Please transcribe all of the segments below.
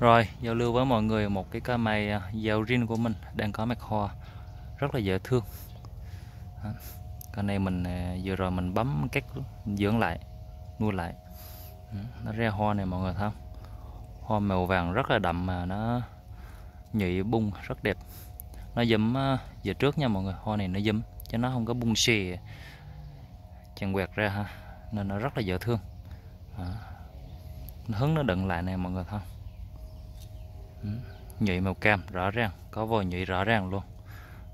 Rồi, giao lưu với mọi người một cái cây mày dầu riêng của mình đang có mặt hoa rất là dễ thương. À, Đó. Cây này mình à, vừa rồi mình bấm cách dưỡng lại, nuôi lại. Ừ, nó ra hoa này mọi người thấy không? Hoa màu vàng rất là đậm mà nó nhụy bung rất đẹp. Nó dấm giờ à, trước nha mọi người, hoa này nó dấm chứ nó không có bung xì chằng quẹt ra ha. Nên nó rất là dễ thương. Đó. Nó hứng nó đựng lại nè mọi người thấy không? Nhụy màu cam rõ ràng có vòi nhụy rõ ràng luôn.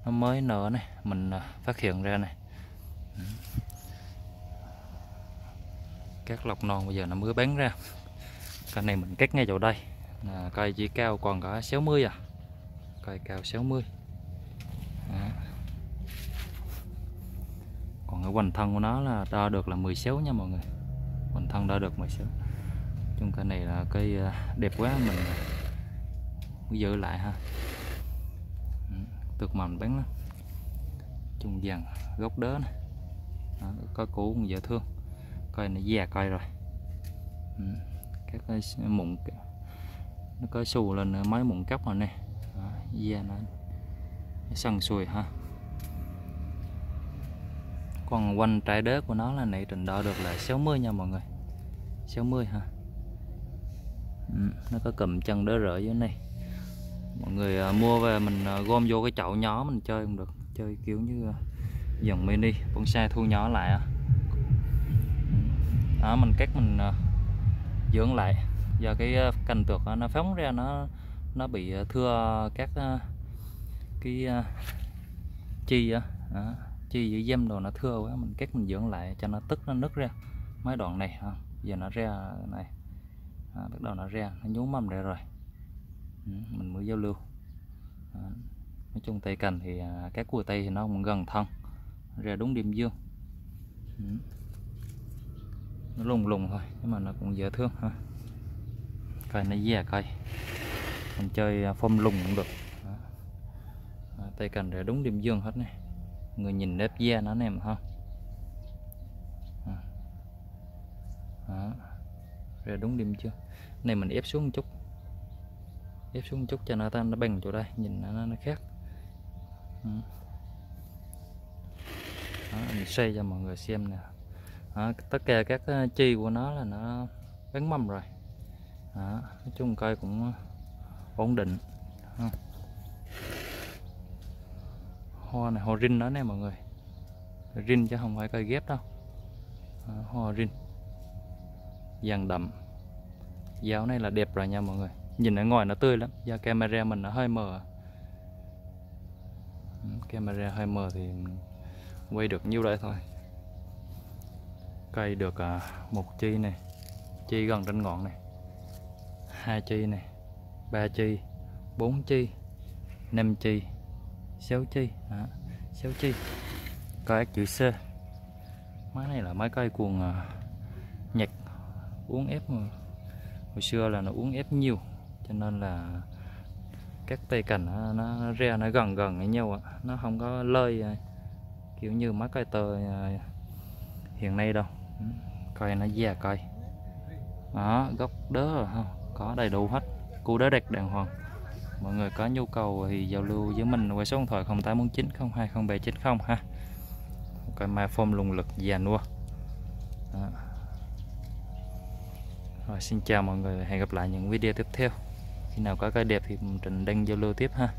Nó mới nở này mình à, phát hiện ra này. Ừ. Các lọc non bây giờ nó mới bán ra. Cây này mình cắt ngay chỗ đây. À, cây chỉ cao còn có 60 à. Cây cao 60 à. còn cái hoành thân của nó là đo được là 16 nha mọi người. Hoành thân đo được 16 chung cây này là cây à, đẹp quá mình giữ lại ha. Ừ, Tược mầm bán lắm. Chung dần gốc đớ này Đó, có cũ cũng dễ thương. Coi nó già coi rồi. Ừ, các cái mụn nó có xù lên mấy mụn cắp rồi nè. Đó, da nó, sần sùi ha. Còn quanh trái đế của nó là nãy trình đo được là 60 nha mọi người. 60 ha. Ừ, nó có cầm chân đỡ rỡ dưới này mọi người à, mua về mình à, gom vô cái chậu nhỏ mình chơi cũng được. Chơi kiểu như à, dòng mini bonsai thu nhỏ lại á. Đó mình cắt mình à, dưỡng lại. Do cái cành tược nó phóng ra nó nó bị thưa các cái chi á. Chi giữ dâm đồ nó thưa quá mình cắt mình dưỡng lại cho nó tức nó nứt ra. Mấy đoạn này ha giờ nó ra này. Đó, bắt đầu nó ra nó nhú mầm ra rồi. Ừ, mình mới giao lưu. Đó. nói chung tây cành thì à, cái các cua tây thì nó cũng gần thân, ra đúng điểm dương. Ừ. Nó lùng lùng thôi, nhưng mà nó cũng dễ thương ha. Cây nó già cây mình chơi à, phom lùng cũng được. Đó. Tây cành ra đúng điểm dương hết này. Người nhìn nếp da nó nè ha. Ra đúng điểm chưa này mình ép xuống một chút ép xuống chút cho nó ta nó bằng chỗ đây nhìn nó, nó khác. Ừ. Đó, mình xoay cho mọi người xem nè. Đó, tất cả các ờ, chi của nó là nó gắn mâm rồi. Đó, nói chung cây cũng ổn định. Hoa này hoa rin đó nè mọi người. Rin chứ không phải cây ghép đâu. Đó, hoa rin. Vàng đậm. Giáo này là đẹp rồi nha mọi người nhìn ở ngoài nó tươi lắm. Do camera mình nó hơi mờ. Ừ, camera hơi mờ thì quay được nhiêu đây thôi. Cây được à, một chi này chi gần trên ngọn này hai chi này ba chi bốn chi năm chi sáu chi. Đó, sáu chi. Cây chữ C. Máy này là máy cây cuồng à, nhật uống ép mà. Hồi xưa là nó uống ép nhiều cho nên là các cây cành nó, nó ra nó gần gần với nhau ạ nó không có lơi à, kiểu như mấy cây tơ hiện nay đâu. Ừ, coi cây nó già cây đó gốc đớ rồi không có đầy đủ hết. Cu đớ đẹp đàng hoàng. Mọi người có nhu cầu thì giao lưu với mình qua số điện thoại 0849 020790 ha. Cây mai form lùng lực già nua. Đó. Rồi, xin chào mọi người hẹn gặp lại những video tiếp theo khi nào có cây đẹp thì mình trình đăng giao lưu tiếp ha.